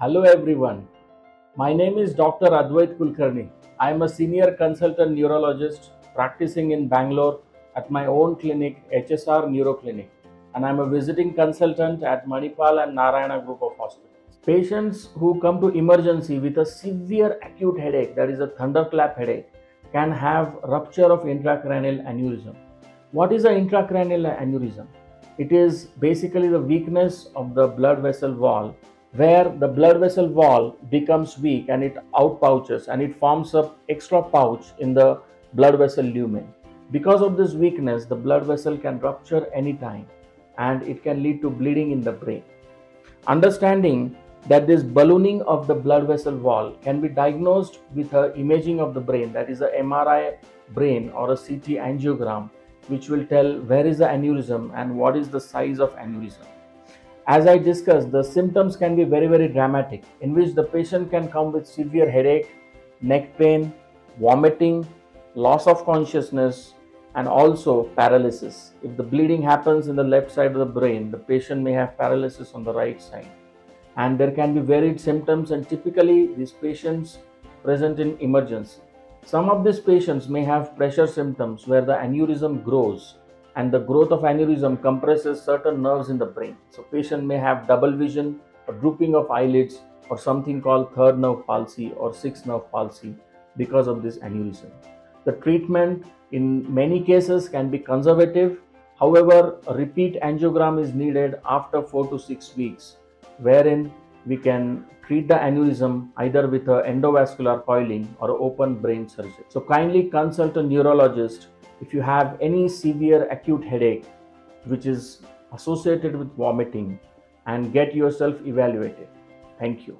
Hello everyone. My name is Dr. Advait Kulkarni. I am a senior consultant neurologist practicing in Bangalore at my own clinic, HSR Neuro Clinic, and I am a visiting consultant at Manipal and Narayana Group of Hospitals. Patients who come to emergency with a severe acute headache, that is a thunderclap headache, can have rupture of intracranial aneurysm. What is an intracranial aneurysm? It is basically the weakness of the blood vessel wall where the blood vessel wall becomes weak and it outpouches and it forms a extra pouch in the blood vessel lumen. Because of this weakness, the blood vessel can rupture anytime and it can lead to bleeding in the brain. Understanding that this ballooning of the blood vessel wall can be diagnosed with a imaging of the brain that is a MRI brain or a CT angiogram which will tell where is the aneurysm and what is the size of aneurysm. As I discussed, the symptoms can be very, very dramatic, in which the patient can come with severe headache, neck pain, vomiting, loss of consciousness, and also paralysis. If the bleeding happens in the left side of the brain, the patient may have paralysis on the right side. And there can be varied symptoms, and typically, these patients present in emergency. Some of these patients may have pressure symptoms where the aneurysm grows and the growth of aneurysm compresses certain nerves in the brain. So patient may have double vision or drooping of eyelids or something called third nerve palsy or sixth nerve palsy because of this aneurysm. The treatment in many cases can be conservative. However, a repeat angiogram is needed after 4 to 6 weeks wherein we can treat the aneurysm either with a endovascular coiling or open brain surgery. So kindly consult a neurologist if you have any severe acute headache which is associated with vomiting and get yourself evaluated. Thank you.